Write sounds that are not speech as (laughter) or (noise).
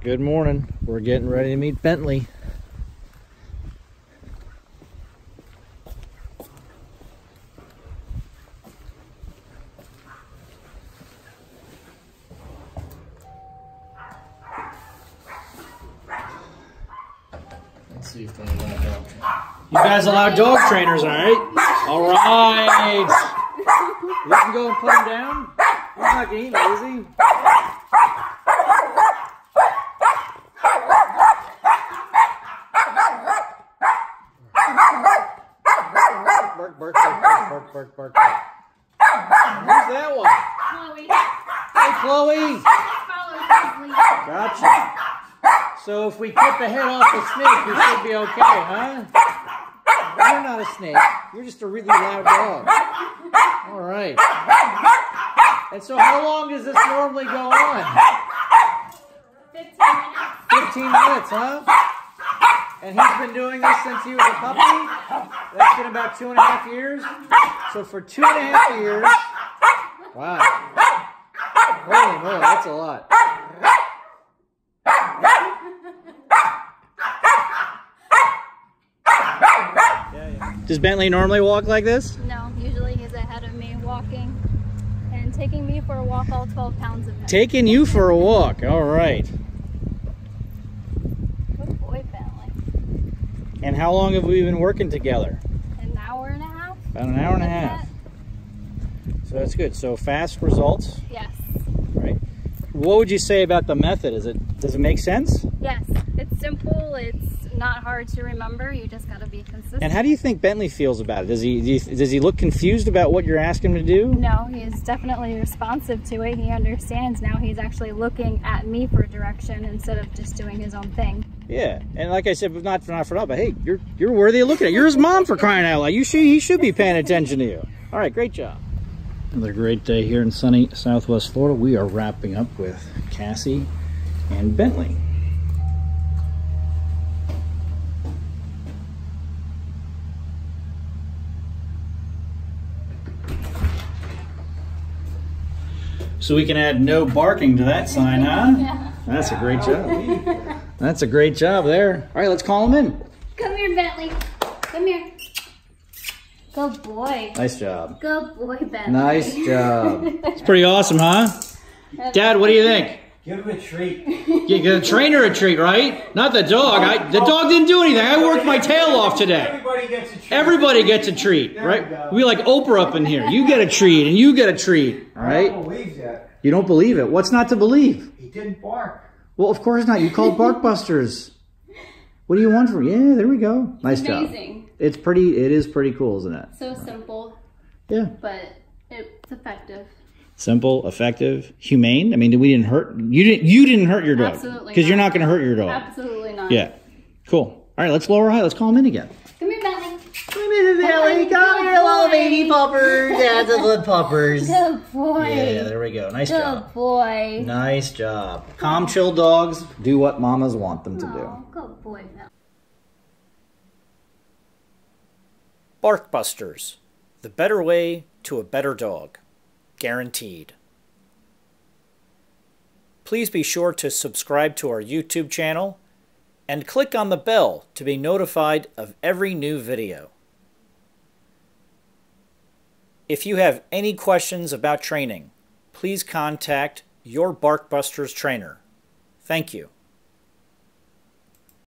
Good morning. We're getting ready to meet Bentley. Let's see if they allow dog. You guys allow dog trainers, all right? All right. You can go and put him down. He's not gonna eat me, is he? Bark, bark, bark, bark, bark, bark, bark, bark. Who's that one? Chloe. Hey, Chloe. Follow his lead. Gotcha. So if we cut the head off the snake, you should be okay, huh? You're not a snake. You're just a really loud dog. All right. And so how long does this normally go on? 15 minutes. 15 minutes, huh? And he's been doing this since he was a puppy? That's been about two and a half years? So for two and a half years, wow. Holy moly, that's a lot. Does Bentley normally walk like this? No, usually he's ahead of me walking and taking me for a walk all 12 pounds of him. Taking you for a walk. All right. Good boy, Bentley. And how long have we been working together? An hour and a half? About an hour and a half. So that's good. So fast results, Yes. right? What would you say about the method? Is it does it make sense? Yes. It's simple. It's not hard to remember. You just got to be consistent. And how do you think Bentley feels about it? Does he does he look confused about what you're asking him to do? No, he's definitely responsive to it. He understands now. He's actually looking at me for direction instead of just doing his own thing. Yeah, and like I said, but not for not for not, but hey, you're you're worthy of looking at. You're his mom for crying out loud. You should he should be paying attention to you. All right, great job. Another great day here in sunny Southwest Florida. We are wrapping up with Cassie and Bentley. So we can add no barking to that sign, huh? Yeah. (laughs) That's a great job. (laughs) That's a great job there. All right, let's call him in. Come here, Bentley. Come here. Good boy. Nice job. Good boy, Bentley. Nice job. (laughs) It's pretty awesome, huh? Dad, what do you think? Give him a treat. You get a trainer a treat, right? Not the dog. I, the dog didn't do anything. I worked my tail off today. Everybody gets a treat. Everybody gets a treat, right? We like Oprah up in here. You get a treat, and you get a treat, all I right? Don't believe that. You don't believe it. What's not to believe? He didn't bark. Well, of course not. You called (laughs) Barkbusters. What do you want from? Yeah, there we go. Nice job. Amazing. It's pretty. It is pretty cool, isn't it? So simple, Yeah. but it's effective. Simple, effective, humane. I mean, we didn't hurt you. Didn't you didn't hurt your dog Absolutely because you're not. not going to hurt your dog. Absolutely not. Yeah. Cool. All right, let's lower high. Let's call him in again. Come here, Bentley. Come in, here, little baby puppers. Yeah, (laughs) the little poppers. Good boy. Yeah, there we go. Nice Good job. boy. Nice job. Calm, chill dogs do what mamas want them to do. Oh, good boy, Bentley. Barkbusters, the better way to a better dog. Guaranteed. Please be sure to subscribe to our YouTube channel and click on the bell to be notified of every new video. If you have any questions about training, please contact your Barkbusters trainer. Thank you.